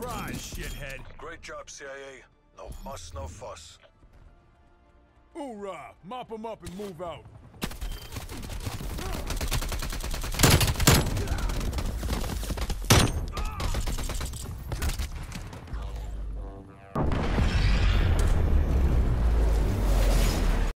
prize, shithead. Great job, CIA. No muss, no fuss. Hoorah! Mop 'em up and move out.